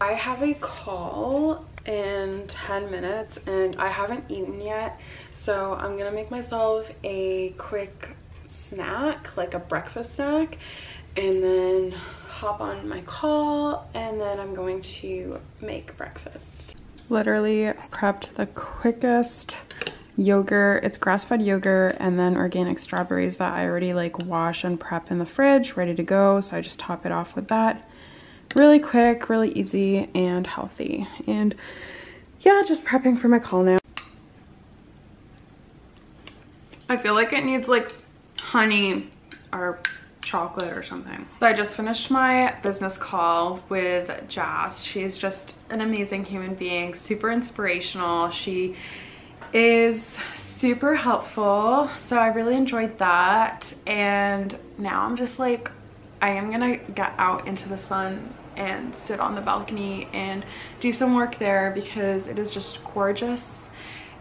I have a call in 10 minutes and I haven't eaten yet. So I'm gonna make myself a quick snack, like a breakfast snack, and then hop on my call and then I'm going to make breakfast. Literally prepped the quickest yogurt. It's grass-fed yogurt and then organic strawberries that I already like wash and prep in the fridge, ready to go. So I just top it off with that. Really quick, really easy and healthy. And yeah, just prepping for my call now. I feel like it needs like honey or chocolate or something. So I just finished my business call with Jazz. She's just an amazing human being, super inspirational. She is super helpful. So I really enjoyed that. And now I'm just like, I am gonna get out into the sun and sit on the balcony and do some work there because it is just gorgeous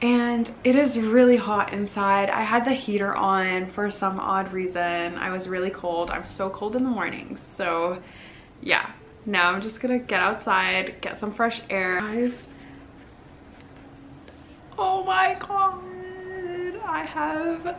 and it is really hot inside. I had the heater on for some odd reason. I was really cold. I'm so cold in the mornings. So yeah, now I'm just gonna get outside, get some fresh air. Guys, oh my God, I have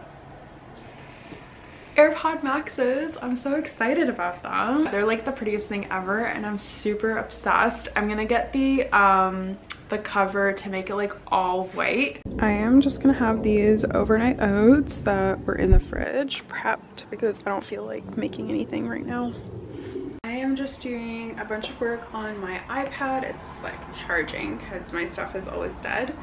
AirPod Maxes. I'm so excited about them. They're like the prettiest thing ever and I'm super obsessed. I'm gonna get the um the cover to make it like all white. I am just gonna have these overnight oats that were in the fridge prepped because I don't feel like making anything right now. I am just doing a bunch of work on my iPad. It's like charging because my stuff is always dead.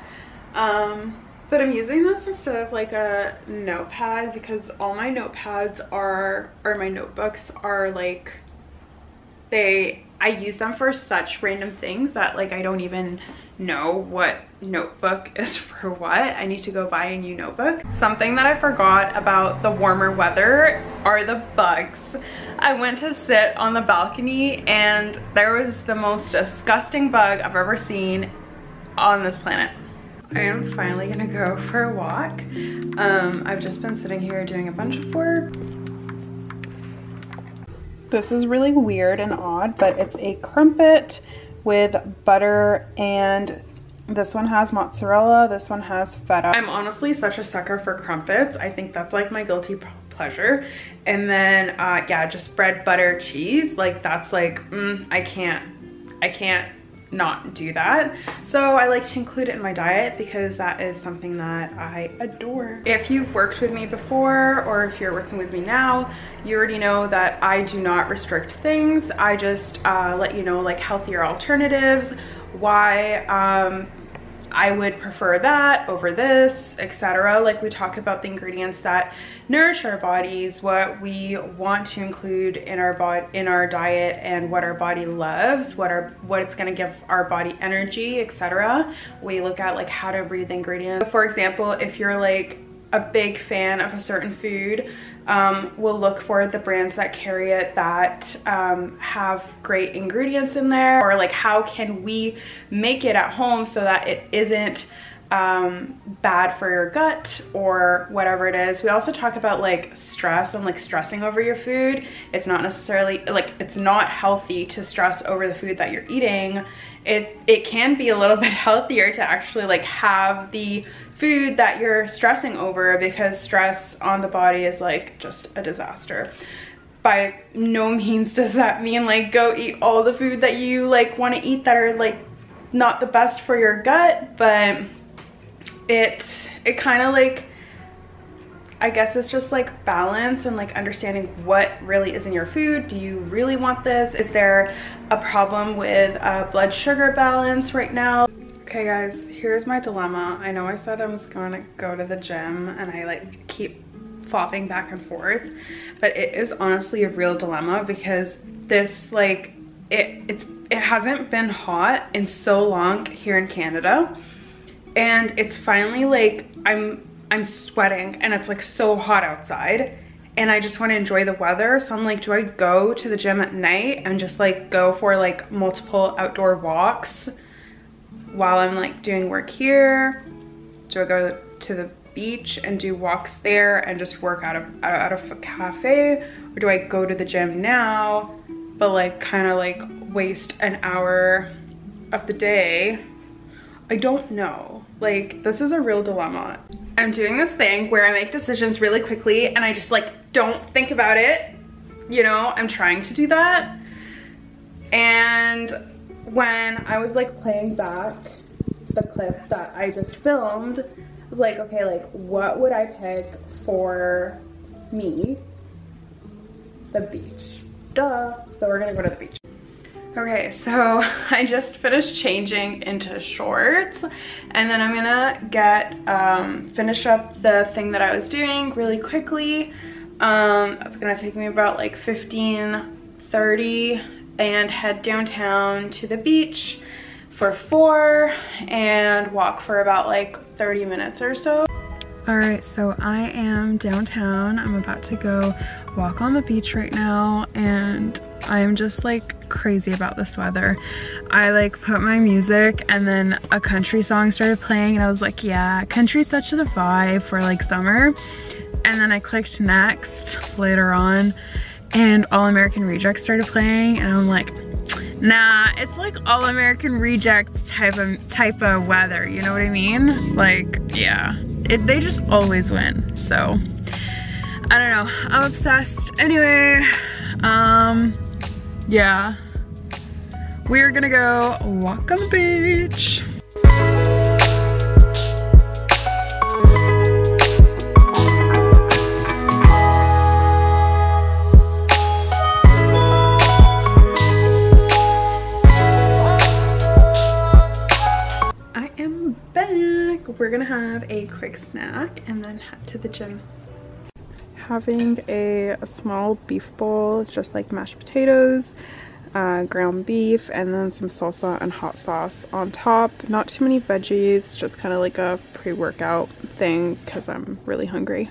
Um, but I'm using this instead of like a notepad because all my notepads are, or my notebooks are like, they, I use them for such random things that like I don't even know what notebook is for what. I need to go buy a new notebook. Something that I forgot about the warmer weather are the bugs. I went to sit on the balcony and there was the most disgusting bug I've ever seen on this planet. I am finally gonna go for a walk. Um, I've just been sitting here doing a bunch of work. This is really weird and odd, but it's a crumpet with butter and this one has mozzarella, this one has feta. I'm honestly such a sucker for crumpets. I think that's like my guilty pleasure. And then, uh, yeah, just bread, butter, cheese. Like that's like, mm, I can't, I can't not do that. So I like to include it in my diet because that is something that I adore. If you've worked with me before or if you're working with me now, you already know that I do not restrict things. I just uh, let you know like healthier alternatives, why um, I would prefer that over this, etc. Like we talk about the ingredients that nourish our bodies, what we want to include in our body in our diet and what our body loves, what our what it's going to give our body energy, etc. We look at like how to breathe ingredients. For example, if you're like a big fan of a certain food, um, we'll look for the brands that carry it that um, have great ingredients in there or like how can we make it at home so that it isn't um, bad for your gut or whatever it is. We also talk about like stress and like stressing over your food. It's not necessarily like it's not healthy to stress over the food that you're eating. It, it can be a little bit healthier to actually like have the food that you're stressing over because stress on the body is like just a disaster by no means does that mean like go eat all the food that you like want to eat that are like not the best for your gut but it it kind of like I guess it's just like balance and like understanding what really is in your food. Do you really want this? Is there a problem with blood sugar balance right now? Okay guys, here's my dilemma. I know I said I was gonna go to the gym and I like keep flopping back and forth, but it is honestly a real dilemma because this like, it, it's, it hasn't been hot in so long here in Canada. And it's finally like, I'm, I'm sweating and it's like so hot outside and I just want to enjoy the weather. So I'm like, do I go to the gym at night and just like go for like multiple outdoor walks while I'm like doing work here? Do I go to the beach and do walks there and just work out of out of a cafe? Or do I go to the gym now, but like kind of like waste an hour of the day, I don't know. Like, this is a real dilemma. I'm doing this thing where I make decisions really quickly and I just like don't think about it. You know, I'm trying to do that. And when I was like playing back the clip that I just filmed, I was like, okay, like what would I pick for me? The beach. Duh. So we're gonna go to the beach. Okay, so I just finished changing into shorts and then I'm gonna get, um, finish up the thing that I was doing really quickly. Um, that's gonna take me about like 15, 30 and head downtown to the beach for four and walk for about like 30 minutes or so. All right, so I am downtown. I'm about to go walk on the beach right now and I'm just like crazy about this weather. I like put my music and then a country song started playing and I was like, yeah, country's such the vibe for like summer. And then I clicked next later on and All American Rejects started playing and I'm like, nah, it's like All American Rejects type of type of weather, you know what I mean? Like, yeah, it, they just always win, so I don't know, I'm obsessed. Anyway, um, yeah, we're gonna go walk on the beach. I am back. We're gonna have a quick snack and then head to the gym having a, a, small beef bowl. It's just like mashed potatoes, uh, ground beef, and then some salsa and hot sauce on top. Not too many veggies, just kind of like a pre-workout thing because I'm really hungry.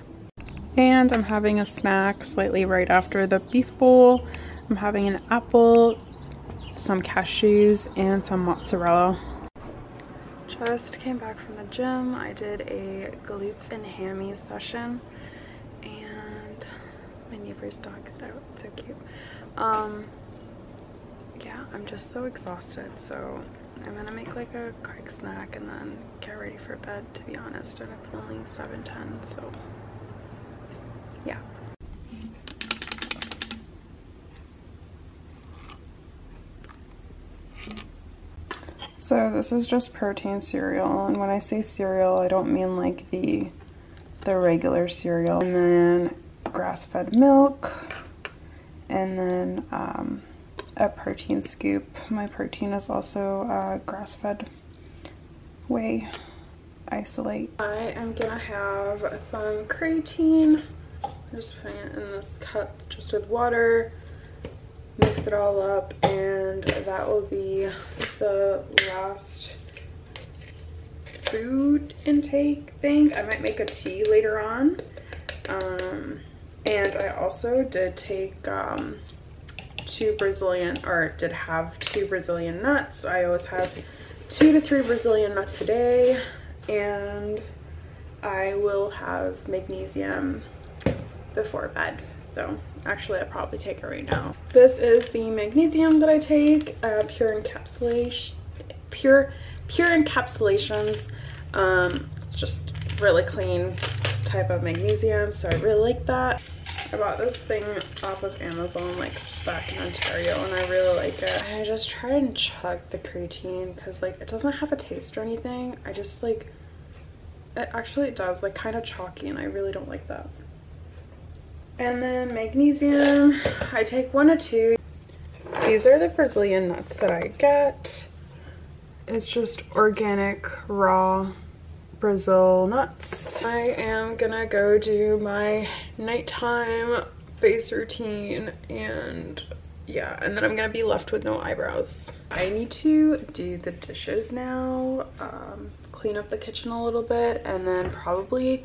And I'm having a snack slightly right after the beef bowl. I'm having an apple, some cashews, and some mozzarella. Just came back from the gym. I did a glutes and hammies session neighbor's dog is out. so cute. Um, yeah, I'm just so exhausted. So I'm gonna make like a quick snack and then get ready for bed, to be honest. And it's only 7:10, so yeah. So this is just protein cereal, and when I say cereal, I don't mean like the the regular cereal. And then grass-fed milk, and then um, a protein scoop. My protein is also uh, grass-fed whey isolate. I am gonna have some creatine. I'm just putting it in this cup just with water, mix it all up, and that will be the last food intake thing. I might make a tea later on. Um, and I also did take um, two Brazilian, or did have two Brazilian nuts. I always have two to three Brazilian nuts a day. And I will have magnesium before bed. So actually I'll probably take it right now. This is the magnesium that I take, uh, pure encapsulation, pure, pure encapsulations. Um, it's just really clean type of magnesium, so I really like that. I bought this thing off of Amazon like back in Ontario and I really like it. I just try and chug the creatine because like it doesn't have a taste or anything. I just like, it actually it does like kind of chalky and I really don't like that. And then magnesium, I take one or two. These are the Brazilian nuts that I get. It's just organic, raw Brazil nuts. I am gonna go do my nighttime face routine and yeah, and then I'm gonna be left with no eyebrows. I need to do the dishes now, um, clean up the kitchen a little bit, and then probably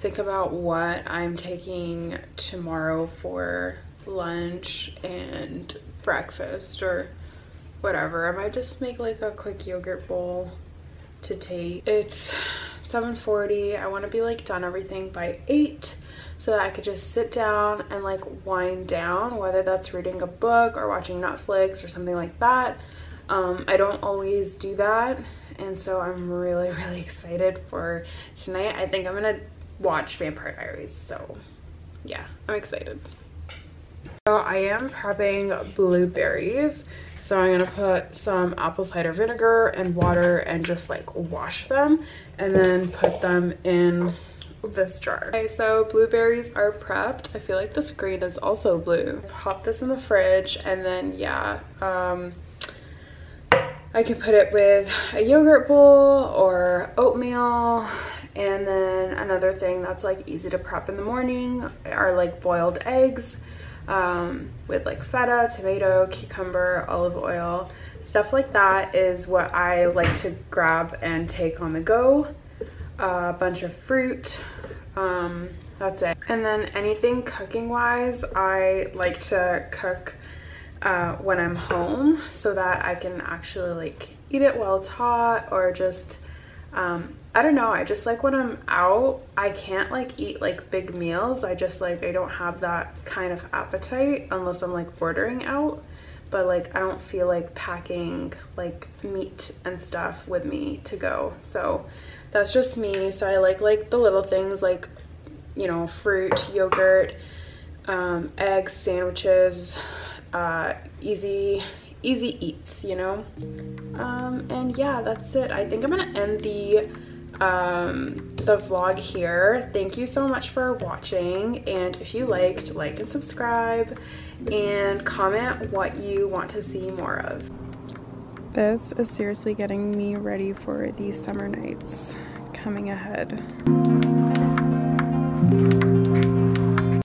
think about what I'm taking tomorrow for lunch and breakfast or whatever. I might just make like a quick yogurt bowl to take. It's 7.40. I want to be like done everything by 8 so that I could just sit down and like wind down, whether that's reading a book or watching Netflix or something like that. Um, I don't always do that and so I'm really really excited for tonight. I think I'm gonna watch Vampire Diaries so yeah I'm excited. So I am prepping blueberries. So I'm gonna put some apple cider vinegar and water and just like wash them and then put them in this jar. Okay, so blueberries are prepped. I feel like this green is also blue. Pop this in the fridge and then yeah, um, I can put it with a yogurt bowl or oatmeal. And then another thing that's like easy to prep in the morning are like boiled eggs um, with like feta, tomato, cucumber, olive oil. Stuff like that is what I like to grab and take on the go. A bunch of fruit, um, that's it. And then anything cooking wise, I like to cook uh, when I'm home so that I can actually like eat it while it's hot or just, um, I don't know. I just like when I'm out, I can't like eat like big meals. I just like, I don't have that kind of appetite unless I'm like ordering out. But like, I don't feel like packing like meat and stuff with me to go. So that's just me. So I like like the little things like, you know, fruit, yogurt, um, eggs, sandwiches, uh, easy easy eats, you know? Um, and yeah, that's it. I think I'm gonna end the um, the vlog here. Thank you so much for watching. And if you liked, like and subscribe and comment what you want to see more of. This is seriously getting me ready for the summer nights coming ahead.